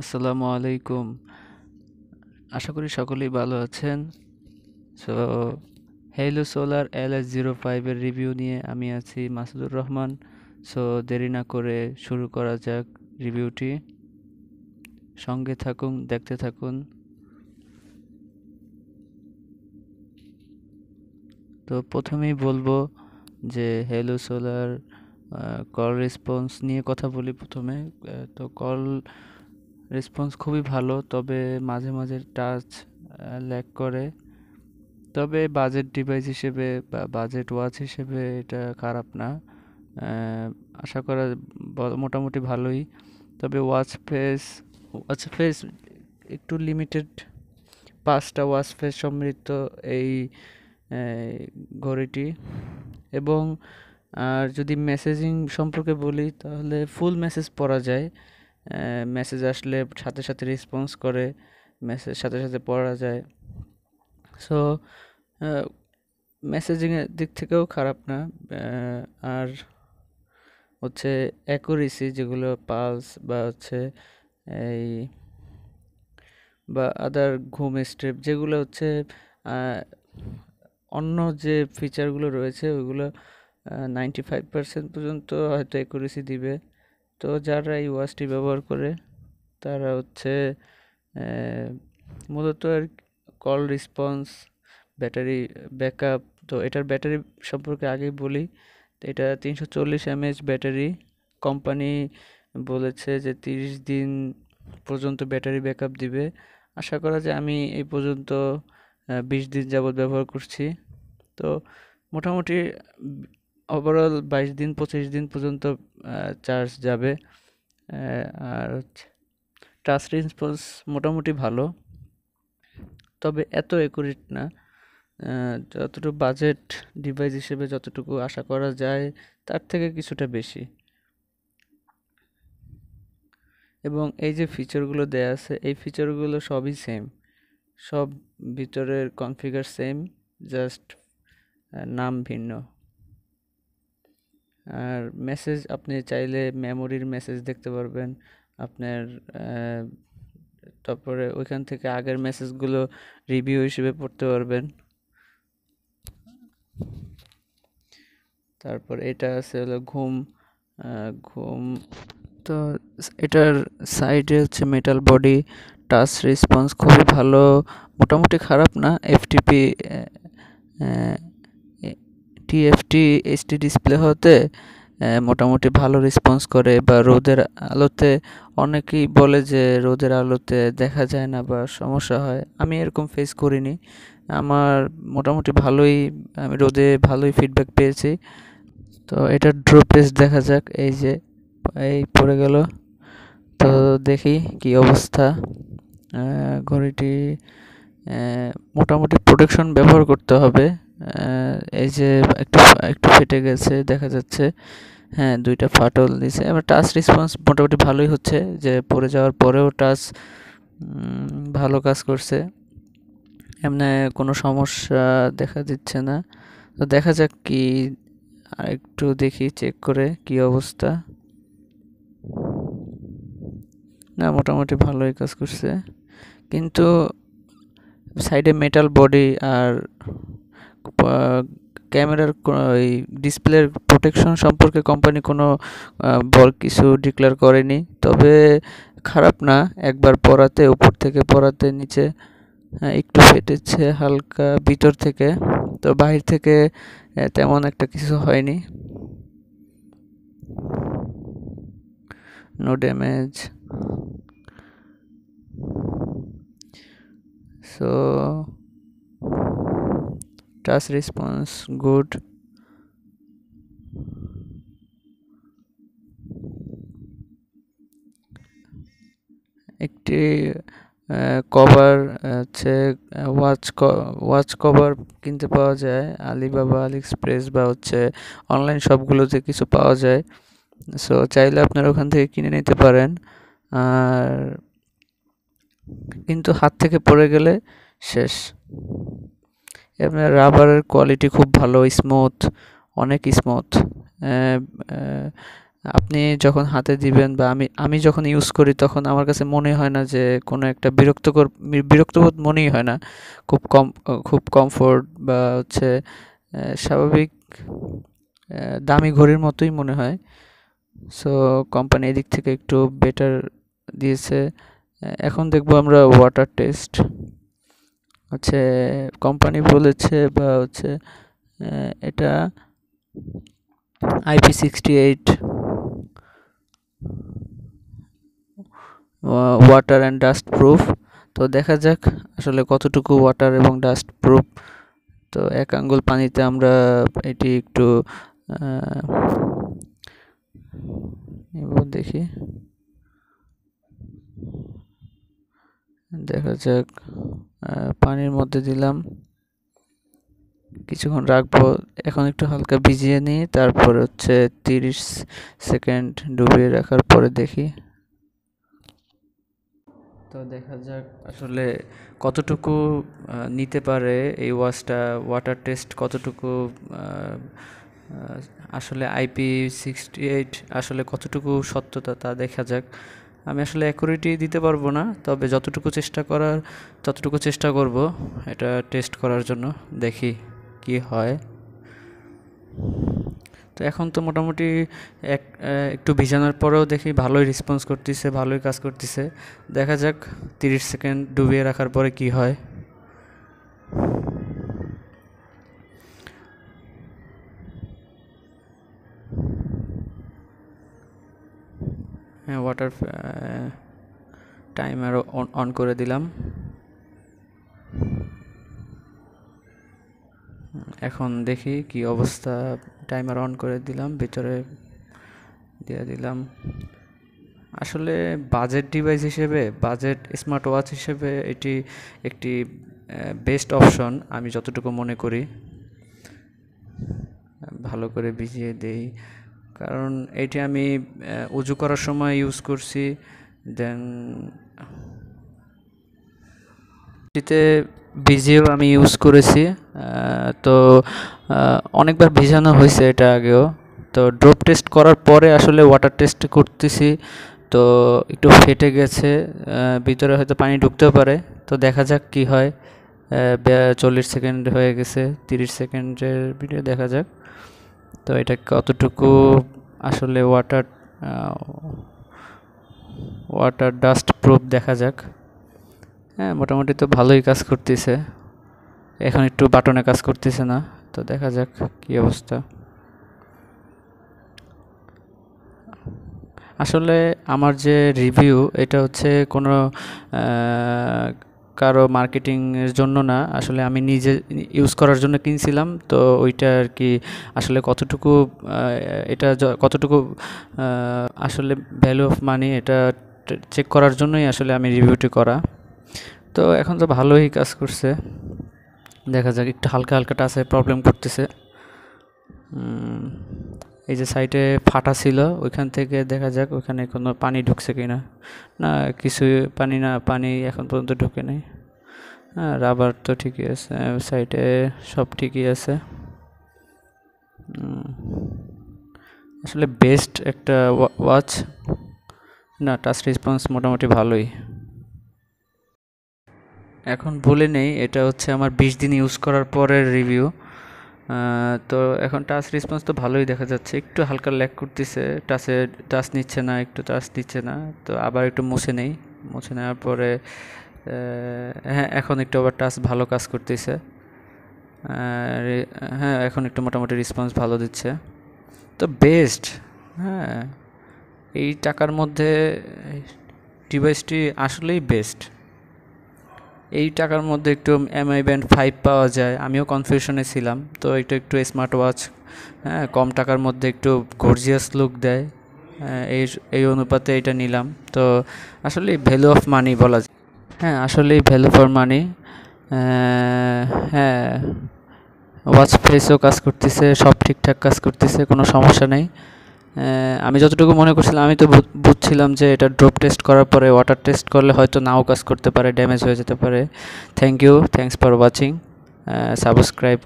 আসসালামু আলাইকুম। আশা করি সকলেই ভালো আছেন। So hello solar L S zero ফাইভের রিভিউ নিয়ে আমি আছি মাসুদুর রহমান। সো দেরি না করে শুরু করা যাক রিভিউটি সঙ্গে থাকুন, দেখতে থাকুন। তো প্রথমেই বলব যে হেলো সোলার কল রেসপন্স নিয়ে কথা বলি প্রথমে। তো কল রেসপন্স খুবই ভালো, তবে মাঝে মাঝে টাচ ল্যাক করে। তবে বাজেট ডিভাইস হিসেবে বা বাজেট ওয়াচ হিসেবে এটা খারাপ না। আশা করা মোটামুটি ভালোই। তবে ওয়াচ ফেস ওয়াচ ফেস একটু লিমিটেড পাঁচটা ওয়াচ ফেস সমৃদ্ধ এই ঘড়িটি। এবং, আর যদি মেসেজিং সম্পর্কে বলি, তাহলে ফুল মেসেজ পড়া যায়। মেসেজ আসলে সাথে সাথে রেসপন্স করে মেসেজ সাথে সাথে পড়া যায়। সো মেসেজিংয়ের দিক থেকেও খারাপ না। আর হচ্ছে অ্যাকুরেসি যেগুলো পালস বা হচ্ছে এই বা আদার ঘুম স্ট্রিপ যেগুলো হচ্ছে অন্য যে ফিচারগুলো রয়েছে, ওইগুলো নাইনটি ফাইভ পার্সেন্ট পর্যন্ত হয়তো অ্যাকুরেসি দিবে। তো যারা এই ওয়াচটি ব্যবহার করে, তারা হচ্ছে মূলত আর কল রেসপন্স ব্যাটারি ব্যাকআপ তো এটার ব্যাটারি সম্পর্কে আগেই বলি, তো এটা তিনশো চল্লিশ এমএএচ ব্যাটারি কোম্পানি বলেছে যে তিরিশ দিন পর্যন্ত ব্যাটারি ব্যাকআপ দিবে। আশা করা যায় আমি এই পর্যন্ত বিশ দিন যাবৎ ব্যবহার করছি। তো মোটামুটি ওভারঅল বাইশ দিন, পঁচিশ দিন পর্যন্ত চার্জ যাবে। আর হচ্ছে টাচ রেসপন্স মোটামুটি ভালো। তবে এত একুরেট না। যতটুকু বাজেট ডিভাইস হিসেবে যতটুকু আশা করা যায়, তার থেকে কিছুটা বেশি। এবং এই যে ফিচারগুলো দেয়া আছে, এই ফিচারগুলো সবই সেম সব ভিতরের কনফিগার সেম জাস্ট নাম ভিন্ন। আর মেসেজ আপনি চাইলে মেমোরির মেসেজ দেখতে পারবেন। আপনার তারপরে ওইখান থেকে আগের মেসেজগুলো রিভিউ হিসেবে পড়তে পারবেন। তারপর এটা আছে হলো ঘুম ঘুম, তো এটার সাইডে হচ্ছে মেটাল বডি টাচ রেসপন্স খুবই ভালো। মোটামুটি খারাপ না এফটিপি টিএফটি এইচডি ডিসপ্লে হতে মোটামুটি ভালো রেসপন্স করে বা রোদের আলোতে অনেকেই বলে যে রোদের আলোতে দেখা যায় না বা সমস্যা হয়। আমি এরকম ফেস করিনি। আমার মোটামুটি ভালোই, আমি রোদে ভালোই ফিডব্যাক পেয়েছি। তো এটা ড্রপ টেস্ট দেখা যাক, এই যে, এই পড়ে গেল। তো দেখি কি অবস্থা। ঘড়িটি মোটামুটি প্রোটেকশন ব্যবহার করতে হবে। এই যে একটু একটু ফেটে গেছে, দেখা যাচ্ছে হ্যাঁ দুইটা ফাটল দিছে। এবার টাচ রেসপন্স মোটামুটি ভালোই হচ্ছে, যে পড়ে যাওয়ার পরেও টাচ ভালো কাজ করছে। এমনি কোনো সমস্যা দেখা দিচ্ছে না। তো দেখা যাক কি একটু দেখি চেক করে কি অবস্থা। না, মোটামুটি ভালোই কাজ করছে। কিন্তু সাইডে মেটাল বডি আর ক্যামেরার ওই ডিসপ্লের প্রোটেকশন সম্পর্কে কোম্পানি কোনো কিছু ডিক্লেয়ার করেনি। তবে খারাপ না, একবার পরাতে উপর থেকে পরাতে নিচে একটু ফেটেছে হালকা ভিতর থেকে। তো বাহির থেকে তেমন একটা কিছু হয়নি। No damage so touch response good একটি কভার হচ্ছে ওয়াচ ওয়াচ কভার কিনতে পাওয়া যায় আলিবাবা আলি এক্সপ্রেস বা হচ্ছে অনলাইন শপগুলোতে কিছু পাওয়া যায়। সো চাইলে আপনারা ওখান থেকে কিনে নিতে পারেন। আর কিন্তু হাত থেকে পড়ে গেলে শেষ। রাবারের কোয়ালিটি খুব ভালো স্মুথ অনেক স্মুথ আপনি যখন হাতে দিবেন বা আমি আমি যখন ইউজ করি তখন আমার কাছে মনে হয় না যে কোনো একটা বিরক্তকর, বিরক্তবোধ মনেই হয় না। খুব কম, খুব কমফোর্ট বা হচ্ছে স্বাভাবিক দামি ঘড়ির মতোই মনে হয়। সো কোম্পানি এদিক থেকে একটু বেটার দিয়েছে। এখন দেখব আমরা ওয়াটার টেস্ট হচ্ছে কোম্পানি বলেছে বা হচ্ছে এটা IP sixty eight water and dust proof তো দেখা যাক আসলে কতটুকু ওয়াটার এবং ডাস্ট প্রুফ তো এক আঙ্গুল পানিতে আমরা এটি একটু দেখি। দেখা যাক। পানির মধ্যে দিলাম। কিছুক্ষণ রাখব। এখন একটু হালকা ভিজিয়ে নিই, তারপর হচ্ছে তিরিশ সেকেন্ড ডুবিয়ে রাখার পরে দেখি। তো দেখা যাক আসলে কতটুকু নিতে পারে এই ওয়াচটা, ওয়াটার টেস্ট কতটুকু আসলে আইপি সিক্সটি এইট আসলে কতটুকু সত্যতা তা দেখা যাক। আমি আসলে অ্যাকুরেটি দিতে পারব না, তবে যতটুকু চেষ্টা করার, ততটুকু চেষ্টা করব এটা টেস্ট করার জন্য, দেখি কি হয়। তো এখন তো মোটামুটি এক একটু ভিজানোর পরেও দেখি ভালোই রেসপন্স করতেছে, ভালোই কাজ করতেছে। দেখা যাক, তিরিশ সেকেন্ড ডুবিয়ে রাখার পরে কি হয়। হ্যাঁ ওয়াটার টাইমার অন করে দিলাম। এখন দেখি কি অবস্থা টাইমার অন করে দিলাম, ভিতরে দিয়ে দিলাম। আসলে বাজেট ডিভাইস হিসেবে বাজেট স্মার্ট ওয়াচ হিসেবে এটি একটি বেস্ট অপশন আমি যতটুকু মনে করি। ভালো করে ভিজিয়ে দেই। কারণ এটি আমি উজু করার সময় ইউজ করছি। দেন এটিতে ভিজিয়েও আমি ইউজ করেছি। তো অনেকবার ভিজানো হয়েছে এটা আগেও। তো ড্রপ টেস্ট করার পরে আসলে ওয়াটার টেস্ট করতেছি। তো, একটু ফেটে গেছে। ভিতরে হয়তো পানি ঢুকতেও পারে। তো, দেখা যাক কি হয়। চল্লিশ সেকেন্ড হয়ে গেছে। তিরিশ সেকেন্ডের ভিডিও দেখা যাক। তো এটা কতটুকু আসলে ওয়াটার ওয়াটার ডাস্ট প্রুফ দেখা যাক। হ্যাঁ মোটামুটি তো ভালোই কাজ করতেছে। এখন একটু বাটনে কাজ করতেছে না, তো দেখা যাক কী অবস্থা। আসলে আমার যে রিভিউ এটা হচ্ছে কোনো কারও মার্কেটিংয়ের জন্য না। আসলে আমি নিজে ইউজ করার জন্য কিনছিলাম। তো ওইটা আর কি আসলে কতটুকু এটা কতটুকু আসলে ভ্যালু অফ মানি এটা চেক করার জন্যই আসলে আমি রিভিউটি করা। তো এখন তো ভালোই কাজ করছে। দেখা যাক, একটু হালকা হালকা টাচে প্রবলেম করতেছে। এই যে সাইডে ফাটা ছিল, ওইখান থেকে দেখা যাক ওইখানে কোনো পানি ঢুকছে কি না না কিছু পানি না, পানি এখন পর্যন্ত ঢুকে নেই। হ্যাঁ রাবার তো ঠিকই আছে সাইডে সব ঠিকই আছে। আসলে বেস্ট একটা ওয়াচ না টাচ রেসপন্স মোটামুটি ভালোই। এখন বলে নেই, এটা হচ্ছে আমার বিশ দিন ইউজ করার পরের রিভিউ তো এখন টাচ রেসপন্স তো ভালোই দেখা যাচ্ছে। একটু হালকা ল্যাক করতেছে, টাচে টাচ নিচ্ছে না, একটু টাচ নিচ্ছে না, তো আবার একটু মুছে নেই। মুছে নেওয়ার পরে হ্যাঁ এখন একটু আবার টাচ ভালো কাজ করতেছে। হ্যাঁ এখন একটু মোটামুটি রেসপন্স ভালো দিচ্ছে। তো বেস্ট হ্যাঁ এই টাকার মধ্যে ডিভাইসটি আসলেই বেস্ট এই টাকার মধ্যে একটু এমআই ব্যান্ড ফাইভ পাওয়া যায়। আমিও কনফিউশনে ছিলাম। তো এটা একটু স্মার্ট ওয়াচ হ্যাঁ কম টাকার মধ্যে একটু গর্জিয়াস লুক দেয়। এই এই অনুপাতে এটা নিলাম। তো আসলে ভ্যালু অফ মানি বলা যায়। হ্যাঁ আসলেই ভ্যালু ফর মানি হ্যাঁ ওয়াচ ফেসও কাজ করতেছে, সব ঠিকঠাক কাজ করতেছে, কোনো সমস্যা নেই। আমি যতটুকু মনে করছিলাম, আমি তো বুঝছিলাম যে এটা ড্রপ টেস্ট করার পরে ওয়াটার টেস্ট করলে হয়তো নাও কাজ করতে পারে ড্যামেজ হয়ে যেতে পারে। Thank you thanks for watching subscribe